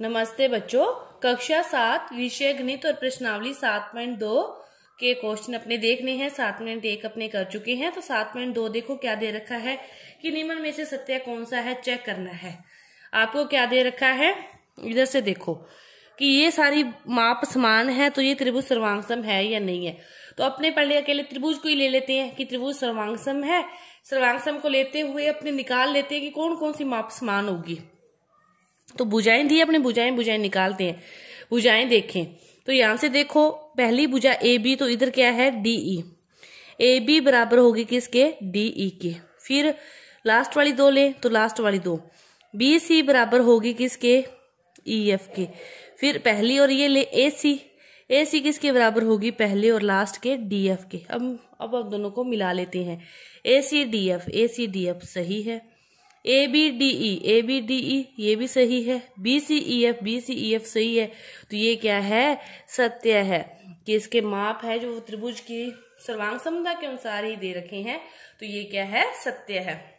नमस्ते बच्चों, कक्षा सात, विषय गणित और प्रश्नावली सात पॉइंट दो के क्वेश्चन अपने देखने हैं, सात पॉइंट एक अपने कर चुके हैं तो सात पॉइंट दो देखो क्या दे रखा है कि निम्न में से सत्य कौन सा है चेक करना है। आपको क्या दे रखा है? इधर से देखो कि ये सारी माप समान है तो ये त्रिभुज सर्वांगसम है या नहीं है? तो अपने पहले अकेले त्रिभुज को ही ले लेते हैं कि त्रिभुज सर्वांगसम है। सर्वांगसम को लेते हुए अपने निकाल लेते हैं कि कौन कौन सी माप समान होगी। तो बुझाएँ दी अपने बुझाएँ बुझाएँ निकालते हैं। बुझाएँ देखें। तो यहाँ से देखो पहली बुझा ए बी तो इधर क्या है? D E. ए बी बराबर होगी किसके? डी ई के। फिर लास्ट वाली दो लें तो लास्ट वाली दो। बी सी बराबर होगी किसके? ई e, एफ़ के। फिर पहली और ये ले ए सी ए सी किसके बराबर होगी? पहले और लास्ट के डी एफ़ के। अब अब अब दोनों को मिला लेते हैं। A C D F A C D F सही है। A B D E A B D E ये भी सही है। B C E F B C E F सही है। तो ये क्या है? सत्य है कि इसके माप है जो त्रिभुज की सर्वांग समता के अनुसार ही दे रखे हैं। तो ये क्या है? सत्य है।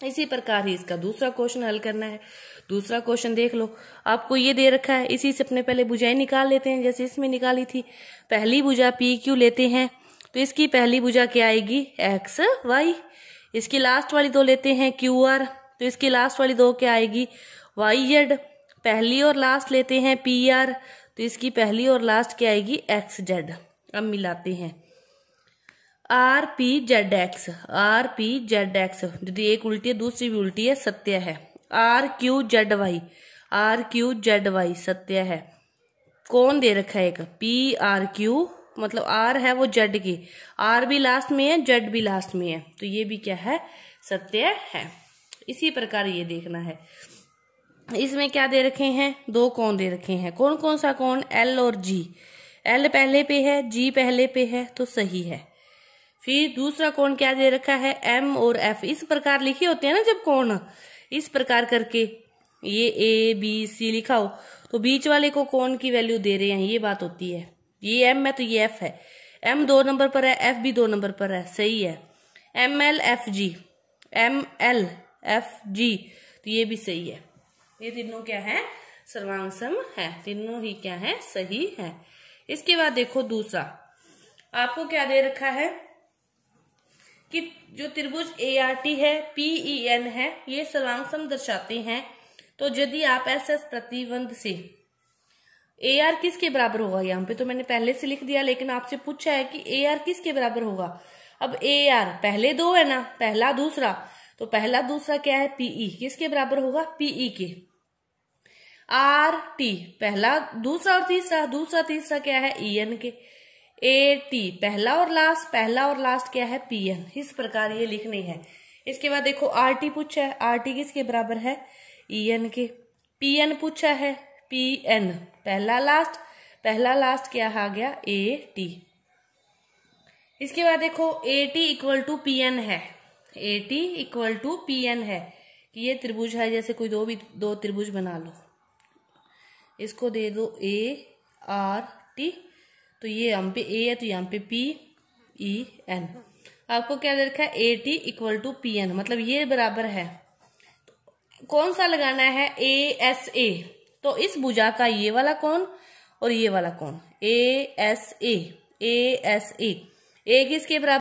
इसी प्रकार ही इसका दूसरा क्वेश्चन हल करना है। दूसरा क्वेश्चन देख लो। आपको ये दे रखा है। इसी से अपने पहले बुझाई निकाल लेते हैं, जैसे इसमें निकाली थी। पहली बुझा पी क्यू लेते हैं। तो इसकी पहली बुझा क्या आएगी? एक्स वाई इसकी लास्ट वाली दो लेते हैं क्यू आर तो इसकी लास्ट वाली दो क्या आएगी? वाई जेड पहली और लास्ट लेते हैं पी आर तो इसकी पहली और लास्ट क्या आएगी? एक्स जेड अब मिलाते हैं। R P Z X R P Z X यदि एक उल्टी है, दूसरी भी उल्टी है, सत्य है। R Q Z Y R Q Z Y सत्य है। कौन दे रखा है एक? पी आर क्यू मतलब आर है वो जेड की। आर भी लास्ट में है, जेड भी लास्ट में है। तो ये भी क्या है? सत्य है। इसी प्रकार ये देखना है। इसमें क्या दे रखे हैं? दो कौन दे रखे हैं। कौन कौन सा कौन एल और जी एल पहले पे है जी पहले पे है तो सही है। फिर दूसरा कौन क्या दे रखा है? एम और एफ़ इस प्रकार लिखे होते हैं ना जब कौन इस प्रकार करके ये ए बी सी लिखा हो तो बीच वाले को कौन की वैल्यू दे रहे हैं, ये बात होती है। ये एम है तो ये एफ़ है। एम दो नंबर पर है एफ़ भी दो नंबर पर है, सही है। M L F G M L F G तो ये भी सही है। ये तीनों क्या है? सर्वांगसम है। तीनों ही क्या है? सही है। इसके बाद देखो दूसरा। आपको क्या दे रखा है? कि जो त्रिभुज ए आर टी है पीई एन e है, ये सर्वांगसम दर्शाते हैं। तो यदि आप एस एस प्रतिबंध से ए आर किसके बराबर होगा? यहाँ पे तो मैंने पहले से लिख दिया लेकिन आपसे पूछा है कि ए आर किसके बराबर होगा? अब ए आर पहले दो है ना पहला दूसरा। तो पहला दूसरा क्या है? पीई e, किसके बराबर होगा? पीई e के। आर टी पहला दूसरा और तीसरा दूसरा तीसरा क्या है? ई एन के। ए टी पहला और लास्ट पहला और लास्ट क्या है? पी एन इस प्रकार ये लिखने हैं। इसके बाद देखो आर टी पूछा है। आर टी किसके बराबर है? ई एन के। पी एन पूछा है। P N. पहला लास्ट पहला लास्ट क्या आ गया? ए टी इसके बाद देखो A T equal to P N है। A T equal to P N है। कि ये त्रिभुज है, जैसे कोई दो भी, दो त्रिभुज बना लो। इसको दे दो ए आर टी तो ये यहाँ पे ए है तो यहाँ पे पी ई एन आपको क्या दे रखा है? A T equal to P N मतलब ये बराबर है। कौन सा लगाना है? ए एस ए तो इस भुजा का ये वाला कौन और ये वाला कौन? A S A A S A ए किसके बराबर?